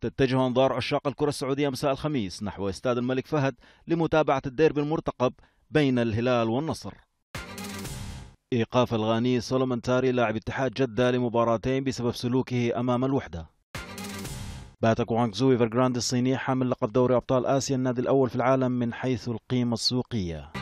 تتجه أنظار عشاق الكرة السعودية مساء الخميس نحو استاد الملك فهد لمتابعة الديربي المرتقب بين الهلال والنصر. إيقاف الغاني سولومون تاري لاعب اتحاد جدة لمباراتين بسبب سلوكه أمام الوحدة. بات كوانغزو إيفرجراند الصيني حامل لقب دوري أبطال آسيا النادي الأول في العالم من حيث القيمة السوقية.